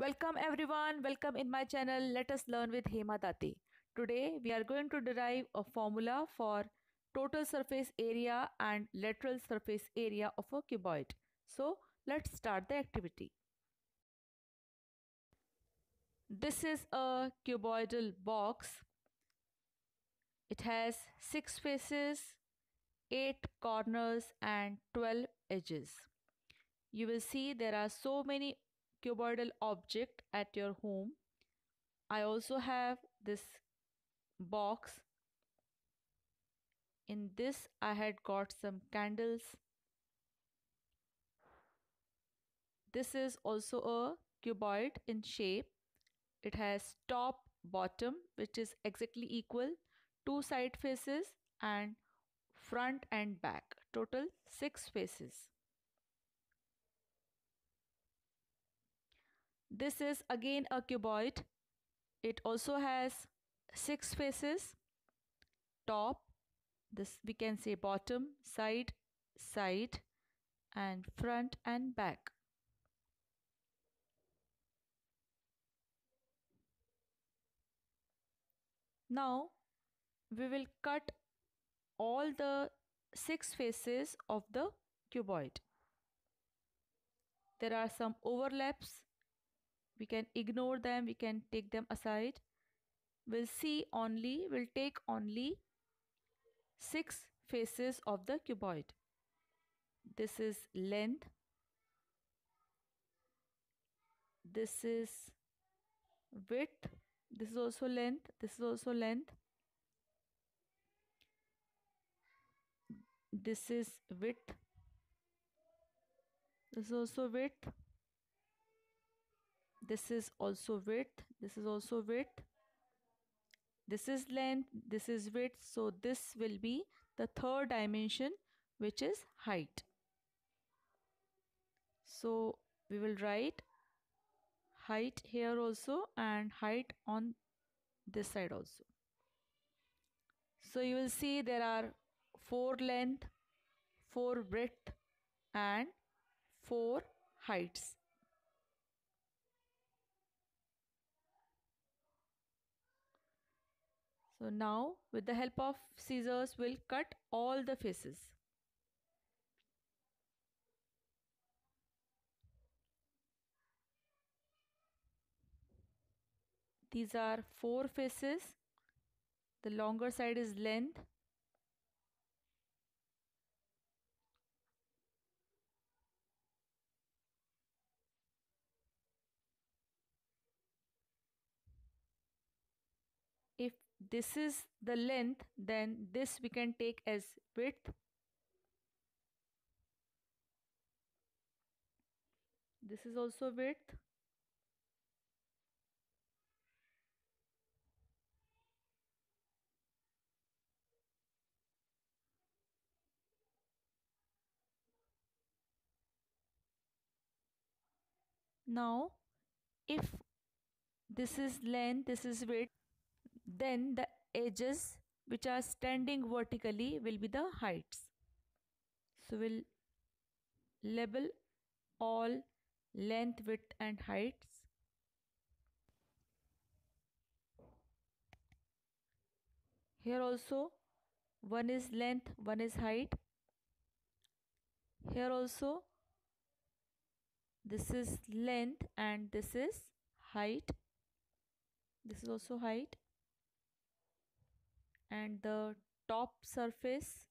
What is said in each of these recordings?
Welcome everyone, welcome in my channel Let us learn with Hema Datey. Today we are going to derive a formula for total surface area and lateral surface area of a cuboid. So let's start the activity. This is a cuboidal box. It has 6 faces, 8 corners and 12 edges. You will see there are so many cuboidal object at your home. I also have this box. In this I had got some candles. This is also a cuboid in shape. It has top bottom which is exactly equal two side faces and front and back total six faces This is again a cuboid. It also has six faces. Top, this we can say bottom, side, side and front and back. Now we will cut all the six faces of the cuboid. There are some overlaps we can ignore them we can take them aside. We'll see only we'll take only six faces of the cuboid. This is length. This is width. This is also length. This is also length. This is width. This is also width this is also width this is also width this is length this is width. So this will be the third dimension which is height. So we will write height here also and height on this side also. So you will see there are four length four width and four heights So now with the help of scissors we'll cut all the faces. These are four faces. The longer side is length if this is the length then this we can take as width. This is also width. Now if this is length this is width then the edges which are standing vertically will be the heights. So we'll label all length, width and heights. Here also one is length, one is height. Here also this is length and this is height. This is also height and the top surface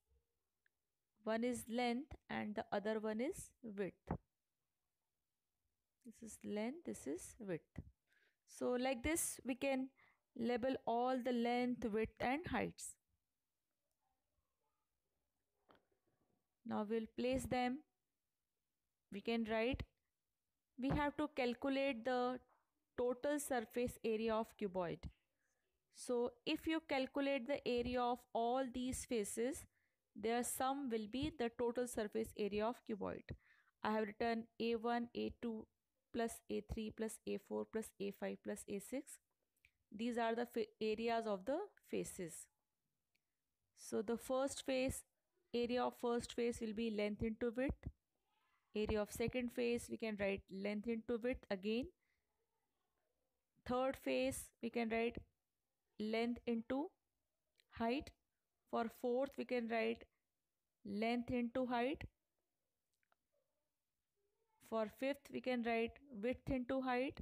one is length and the other one is width. This is length this is width. So like this we can label all the length width and heights. Now we'll place them. We can write we have to calculate the total surface area of cuboid so if you calculate the area of all these faces, their sum will be the total surface area of cuboid. I have written A1, A2 plus A3 plus A4 plus A5 plus A6. These are the areas of the faces. So the first face, area of first face will be length into width. Area of second face, we can write length into width again. third face we can write length into height. For fourth we can write length into height. For fifth we can write width into height.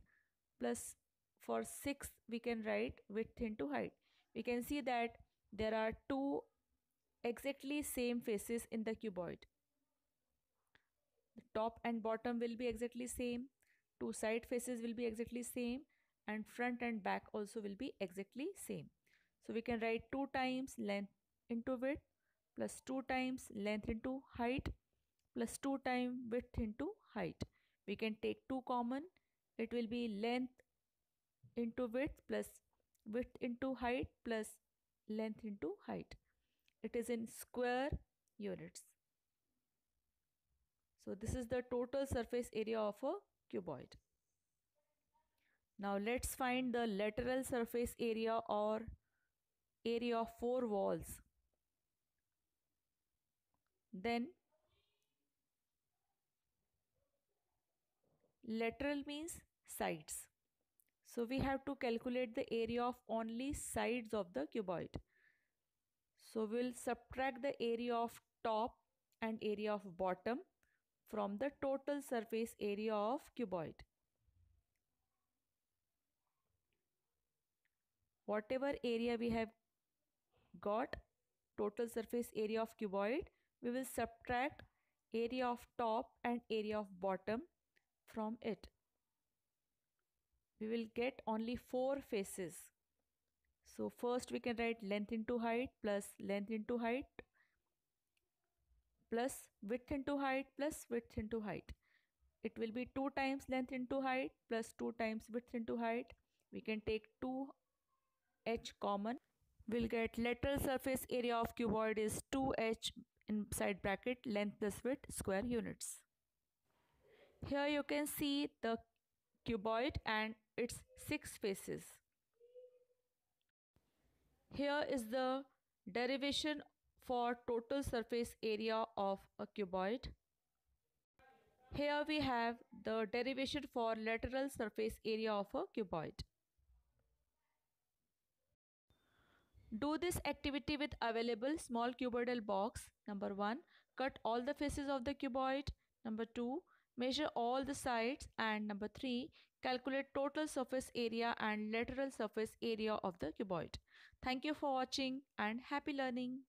Plus for sixth we can write width into height. We can see that there are two exactly same faces in the cuboid. The top and bottom will be exactly same. Two side faces will be exactly same and front and back also will be exactly same. So we can write 2 times length into width plus 2 times length into height plus 2 times width into height. We can take 2 common. It will be length into width plus width into height plus length into height. It is in square units. So this is the total surface area of a cuboid. Now let's find the lateral surface area or area of four walls. Then lateral means sides. So we have to calculate the area of only sides of the cuboid. So we'll subtract the area of top and area of bottom from the total surface area of cuboid. Whatever area we have got, total surface area of cuboid, we will subtract area of top and area of bottom from it. We will get only four faces. So first we can write length into height plus length into height plus width into height plus width into height. It will be 2 times length into height plus 2 times width into height. We can take 2h common. We'll get lateral surface area of cuboid is 2h inside bracket length plus width square units. Here you can see the cuboid and its six faces. Here is the derivation for total surface area of a cuboid. Here we have the derivation for lateral surface area of a cuboid. Do this activity with available small cuboidal box. Number 1. Cut all the faces of the cuboid. Number 2. Measure all the sides. And number 3. Calculate total surface area and lateral surface area of the cuboid. Thank you for watching and happy learning.